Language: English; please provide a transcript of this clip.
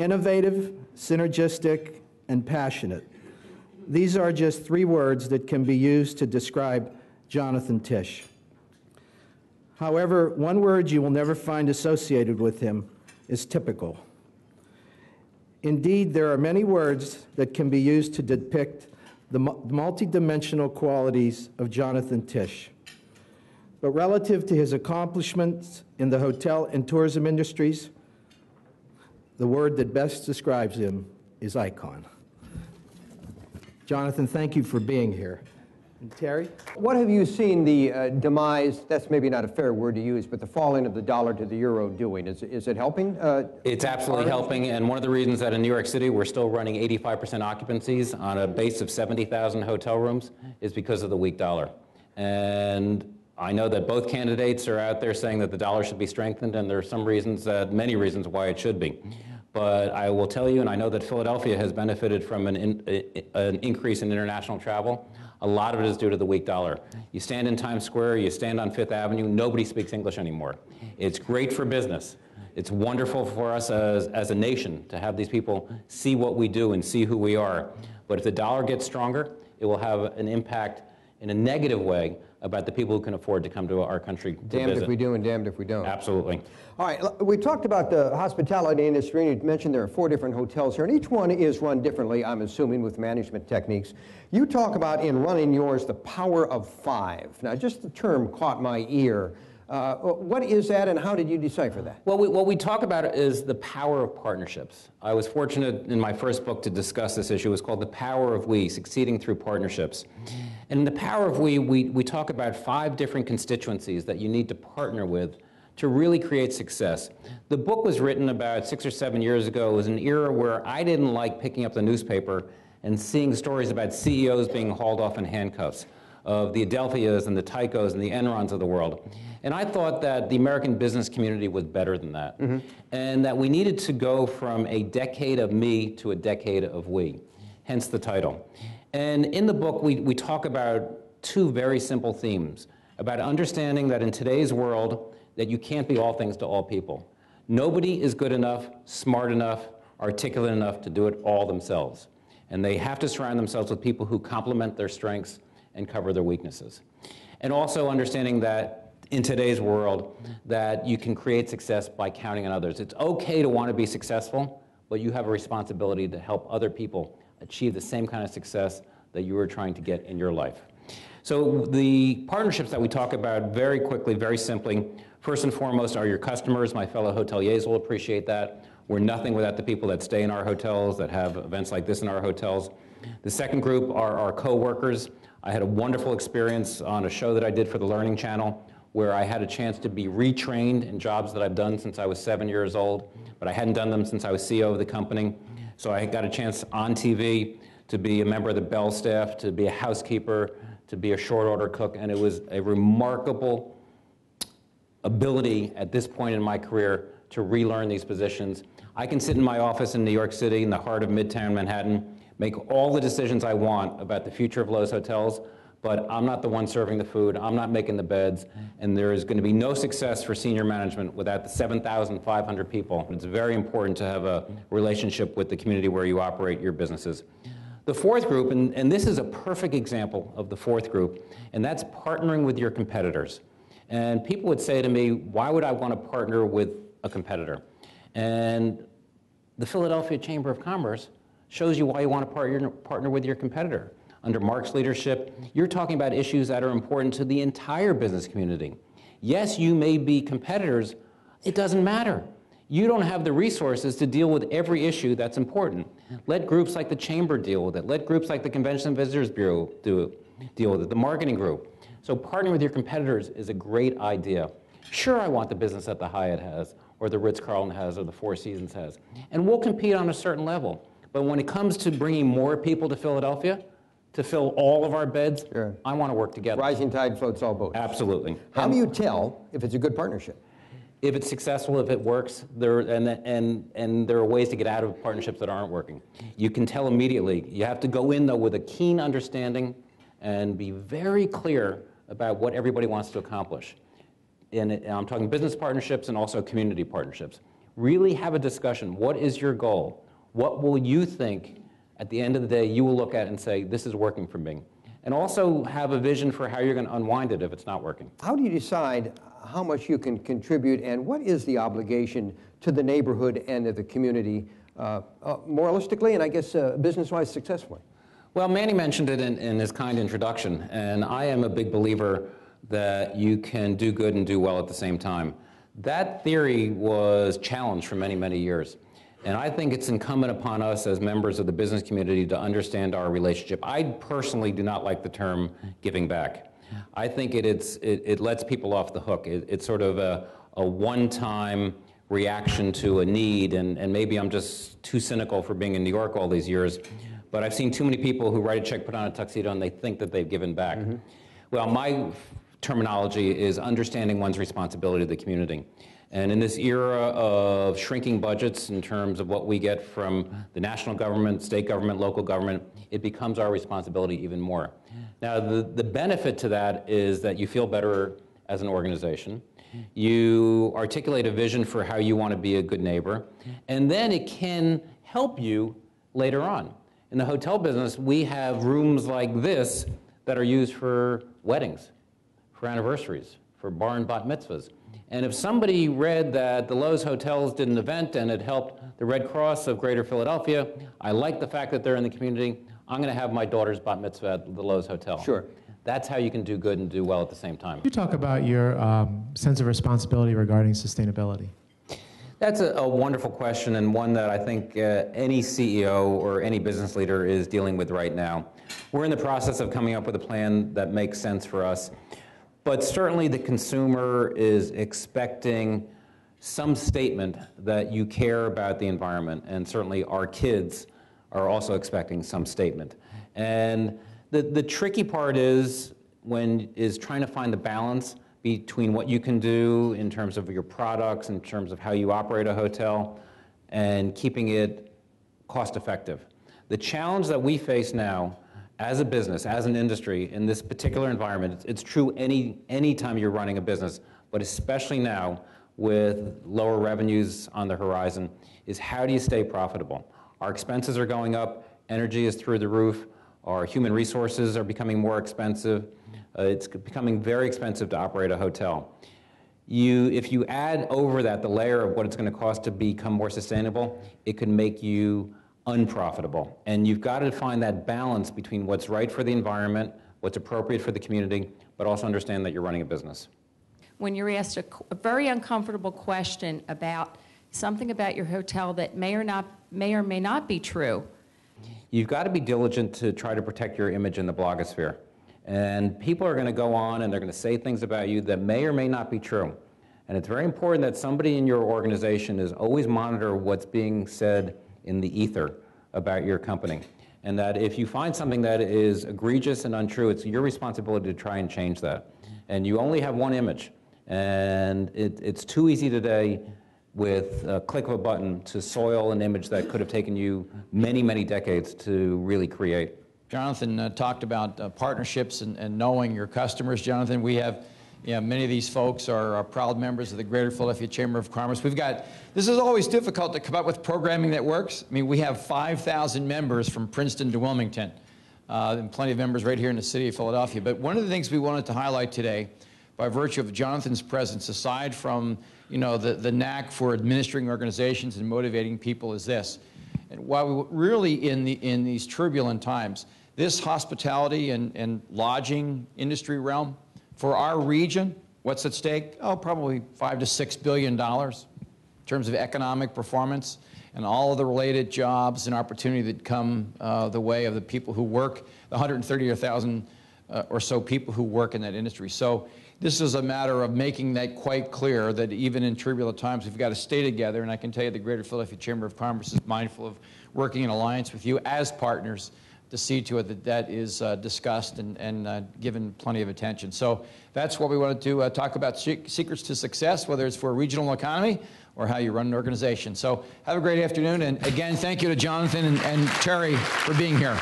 innovative, synergistic, and passionate. These are just three words that can be used to describe Jonathan Tisch. However, one word you will never find associated with him is typical. Indeed, there are many words that can be used to depict the multidimensional qualities of Jonathan Tisch. But relative to his accomplishments in the hotel and tourism industries, the word that best describes him is icon. Jonathan, thank you for being here. And Terry? What have you seen the uh, demise, that's maybe not a fair word to use, but the falling of the dollar to the euro doing? Is, is it helping? Uh, it's absolutely helping, and one of the reasons that in New York City we're still running 85% occupancies on a base of 70,000 hotel rooms is because of the weak dollar. And I know that both candidates are out there saying that the dollar should be strengthened, and there are some reasons, that, many reasons why it should be. But I will tell you, and I know that Philadelphia has benefited from an, in, an increase in international travel. A lot of it is due to the weak dollar. You stand in Times Square, you stand on Fifth Avenue, nobody speaks English anymore. It's great for business. It's wonderful for us as, as a nation to have these people see what we do and see who we are. But if the dollar gets stronger, it will have an impact in a negative way about the people who can afford to come to our country to damned visit. if we do and damned if we don't. Absolutely. All right, we talked about the hospitality industry, and you mentioned there are four different hotels here, and each one is run differently, I'm assuming, with management techniques. You talk about in running yours the power of five. Now, just the term caught my ear. Uh, what is that, and how did you decipher that? Well, we, what we talk about is the power of partnerships. I was fortunate in my first book to discuss this issue. It's called The Power of We, Succeeding Through Partnerships. And in The Power of We, we, we talk about five different constituencies that you need to partner with to really create success. The book was written about six or seven years ago. It was an era where I didn't like picking up the newspaper and seeing stories about CEOs being hauled off in handcuffs, of the Adelphias and the Tycos and the Enrons of the world. And I thought that the American business community was better than that. Mm-hmm. And that we needed to go from a decade of me to a decade of we, hence the title. And in the book, we, we talk about two very simple themes about understanding that in today's world, that you can't be all things to all people. Nobody is good enough, smart enough, articulate enough to do it all themselves. And they have to surround themselves with people who complement their strengths and cover their weaknesses. And also understanding that in today's world that you can create success by counting on others. It's okay to want to be successful, but you have a responsibility to help other people achieve the same kind of success that you are trying to get in your life. So the partnerships that we talk about very quickly, very simply, first and foremost are your customers. My fellow hoteliers will appreciate that. We're nothing without the people that stay in our hotels, that have events like this in our hotels. The second group are our co-workers. I had a wonderful experience on a show that I did for the Learning Channel where I had a chance to be retrained in jobs that I've done since I was seven years old, but I hadn't done them since I was CEO of the company. So I got a chance on TV to be a member of the Bell staff, to be a housekeeper, to be a short order cook, and it was a remarkable ability at this point in my career to relearn these positions. I can sit in my office in New York City, in the heart of Midtown Manhattan, make all the decisions I want about the future of Loews Hotels, but I'm not the one serving the food, I'm not making the beds, and there is going to be no success for senior management without the 7,500 people. It's very important to have a relationship with the community where you operate your businesses. The fourth group, and, and this is a perfect example of the fourth group, and that's partnering with your competitors. And people would say to me, why would I want to partner with a competitor? And the Philadelphia Chamber of Commerce shows you why you want to partner, partner with your competitor under Mark's leadership, you're talking about issues that are important to the entire business community. Yes, you may be competitors, it doesn't matter. You don't have the resources to deal with every issue that's important. Let groups like the Chamber deal with it. Let groups like the Convention and Visitors Bureau do, deal with it, the marketing group. So partnering with your competitors is a great idea. Sure, I want the business that the Hyatt has, or the Ritz-Carlton has, or the Four Seasons has. And we'll compete on a certain level. But when it comes to bringing more people to Philadelphia, to fill all of our beds, sure. I want to work together. Rising tide floats all boats. Absolutely. How do you tell if it's a good partnership? If it's successful, if it works, there and and and there are ways to get out of partnerships that aren't working. You can tell immediately. You have to go in though with a keen understanding and be very clear about what everybody wants to accomplish. And, and I'm talking business partnerships and also community partnerships. Really have a discussion. What is your goal? What will you think at the end of the day you will look at and say, this is working for me? And also have a vision for how you're going to unwind it if it's not working. How do you decide how much you can contribute and what is the obligation to the neighborhood and to the community uh, uh, moralistically and I guess uh, business-wise successfully? Well, Manny mentioned it in, in his kind introduction, and I am a big believer that you can do good and do well at the same time. That theory was challenged for many, many years. And I think it's incumbent upon us as members of the business community to understand our relationship. I personally do not like the term giving back. I think it, it's, it, it lets people off the hook. It, it's sort of a, a one time reaction to a need, and, and maybe I'm just too cynical for being in New York all these years. But I've seen too many people who write a check, put on a tuxedo, and they think that they've given back. Mm-hmm. Well, my terminology is understanding one's responsibility to the community. And in this era of shrinking budgets in terms of what we get from the national government, state government, local government, it becomes our responsibility even more. Now, the, the benefit to that is that you feel better as an organization. You articulate a vision for how you want to be a good neighbor, and then it can help you later on. In the hotel business, we have rooms like this that are used for weddings, for anniversaries, for bar and bat mitzvahs. And if somebody read that the Loews Hotels did an event and it helped the Red Cross of Greater Philadelphia, I like the fact that they're in the community. I'm going to have my daughter's bat mitzvah at the Loews Hotel. Sure. That's how you can do good and do well at the same time. You talk about your um, sense of responsibility regarding sustainability. That's a, a, wonderful question and one that I think uh, any CEO or any business leader is dealing with right now. We're in the process of coming up with a plan that makes sense for us, but certainly the consumer is expecting some statement that you care about the environment, and certainly our kids are also expecting some statement. And the, the tricky part is when is trying to find the balance between what you can do in terms of your products, in terms of how you operate a hotel, and keeping it cost effective. The challenge that we face now as a business, as an industry, in this particular environment, it's, it's true any, any time you're running a business, but especially now with lower revenues on the horizon, is how do you stay profitable? Our expenses are going up, energy is through the roof, our human resources are becoming more expensive. Uh, it's becoming very expensive to operate a hotel. You, if you add over that the layer of what it's going to cost to become more sustainable, it could make you unprofitable. And you've got to find that balance between what's right for the environment, what's appropriate for the community, but also understand that you're running a business. When you're asked a, a very uncomfortable question about something about your hotel that may or not may or may not be true, you've got to be diligent to try to protect your image in the blogosphere. And people are going to go on and they're going to say things about you that may or may not be true. And it's very important that somebody in your organization is always monitor what's being said in the ether about your company. And that if you find something that is egregious and untrue, it's your responsibility to try and change that. And you only have one image. And it, it's too easy today with a click of a button to soil an image that could have taken you many, many decades to really create. Jonathan uh, talked about uh, partnerships and, and, knowing your customers. Jonathan, we have know, many of these folks are, are, proud members of the Greater Philadelphia Chamber of Commerce. We've got, this is always difficult to come up with programming that works. I mean, we have 5,000 members from Princeton to Wilmington, uh, and plenty of members right here in the city of Philadelphia. But one of the things we wanted to highlight today, by virtue of Jonathan's presence, aside from you know, the, the knack for administering organizations and motivating people, is this. And while we really in, the, in these turbulent times, this hospitality and, and lodging industry realm, for our region, what's at stake? Oh, probably five to six billion dollars in terms of economic performance and all of the related jobs and opportunity that come uh, the way of the people who work, the 130,000 uh, or so people who work in that industry. So this is a matter of making that quite clear that even in turbulent times, we've got to stay together. And I can tell you the Greater Philadelphia Chamber of Commerce is mindful of working in alliance with you as partners to see to it that that is uh, discussed and, and uh, given plenty of attention. So that's what we wanted to uh, talk about secrets to success, whether it's for a regional economy or how you run an organization. So have a great afternoon. And again, thank you to Jonathan and, and Terry for being here.